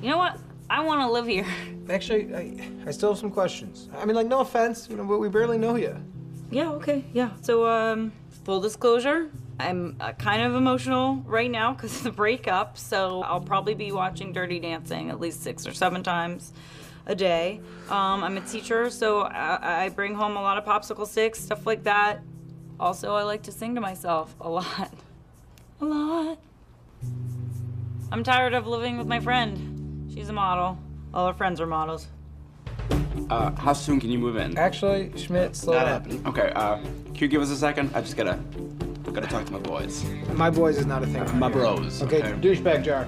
You know what? I want to live here. Actually, I, I still have some questions. I mean, like, no offense, you know, but we barely know you. Yeah, okay, yeah. So, um, full disclosure, I'm uh, kind of emotional right now because of the breakup, so I'll probably be watching Dirty Dancing at least six or seven times a day. Um, I'm a teacher, so I, I bring home a lot of popsicle sticks, stuff like that. Also, I like to sing to myself a lot. A lot. I'm tired of living with my friend. She's a model. All her friends are models. Uh, how soon can you move in? Actually, Schmidt, slow Not down. happening. Okay, uh, can you give us a second? I just gotta, gotta talk to my boys. My boys is not a thing. My bros. Okay, douchebag jar.